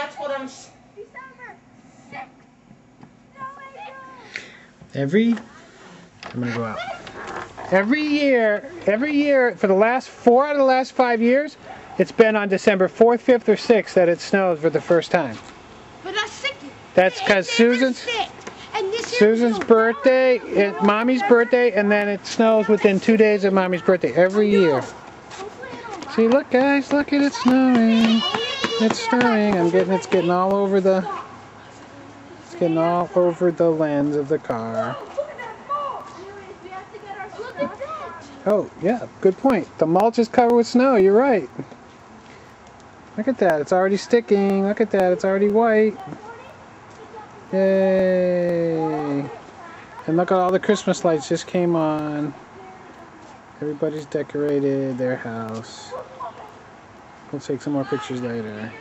that's what I'm. Every, I'm gonna go out. Every year, every year for the last four out of the last five years, it's been on December 4th, 5th, or 6th that it snows for the first time. But that's sick. That's because Susan's. Susan's birthday, it, mommy's birthday, and then it snows within two days of mommy's birthday every year. See, look guys, look at it snowing. It's stirring. I'm getting it's getting all over the it's getting all over the lens of the car. Oh, yeah, good point. The mulch is covered with snow. You're right. Look at that. It's already sticking. Look at that. It's already white. Yay. And look at all the Christmas lights just came on. Everybody's decorated their house. We'll take some more pictures later.